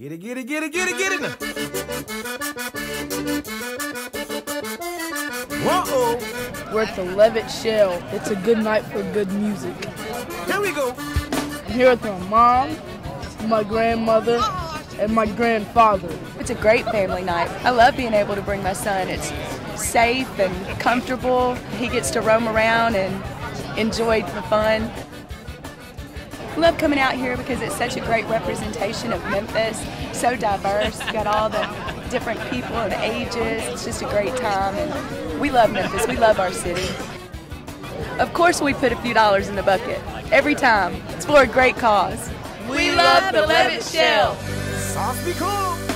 Get it, get it, get it, get it, get it now. Whoa, We're at the Levitt Shell. It's a good night for good music. here we go. I'm here with my mom, my grandmother, and my grandfather. It's a great family night. I love being able to bring my son. It's safe and comfortable. He gets to roam around and enjoy the fun. I love coming out here because it's such a great representation of Memphis. So diverse. Got all the different people and ages. It's just a great time and we love Memphis. We love our city. Of course we put a few dollars in the bucket. Every time. It's for a great cause. We love the Levitt Shell. Sauce be cool.